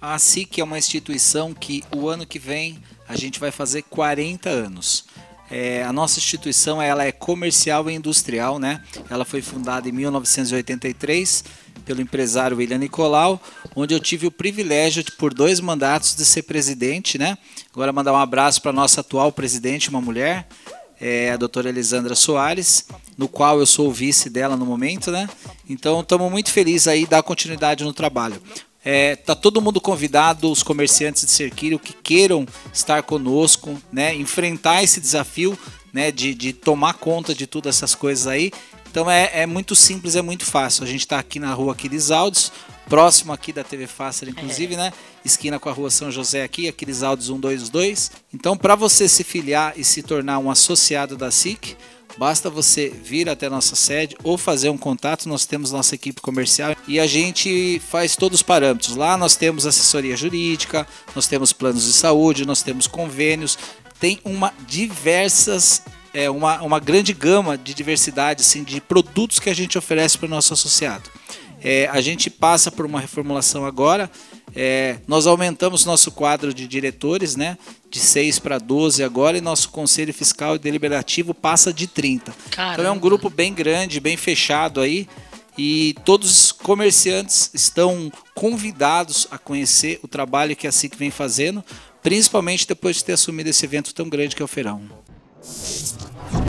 A SIC é uma instituição que o ano que vem a gente vai fazer 40 anos. É, a nossa instituição ela é comercial e industrial, né? Ela foi fundada em 1983 pelo empresário William Nicolau, onde eu tive o privilégio de, por dois mandatos de ser presidente, né? Agora mandar um abraço para a nossa atual presidente, uma mulher, é, a doutora Elisandra Soares, no qual eu sou o vice dela no momento, né? Então estamos muito felizes aí dar continuidade no trabalho. É, tá todo mundo convidado, os comerciantes de Cerquilho que queiram estar conosco, né, enfrentar esse desafio, né, de, de tomar conta de todas essas coisas aí. Então é, é muito simples, é muito fácil. A gente está aqui na rua Aquiles Aldes, próximo aqui da TV Fácil, inclusive, é. né? Esquina com a rua São José aqui, Aquiles Aldes 122. Então, para você se filiar e se tornar um associado da SIC, Basta você vir até nossa sede ou fazer um contato, nós temos nossa equipe comercial e a gente faz todos os parâmetros. Lá nós temos assessoria jurídica, nós temos planos de saúde, nós temos convênios, tem uma diversas é uma, uma grande gama de diversidade assim, de produtos que a gente oferece para o nosso associado. É, a gente passa por uma reformulação agora. É, nós aumentamos nosso quadro de diretores, né? De 6 para 12 agora, e nosso conselho fiscal e deliberativo passa de 30. Caramba. Então é um grupo bem grande, bem fechado aí. E todos os comerciantes estão convidados a conhecer o trabalho que a SIC vem fazendo, principalmente depois de ter assumido esse evento tão grande que é o Feirão.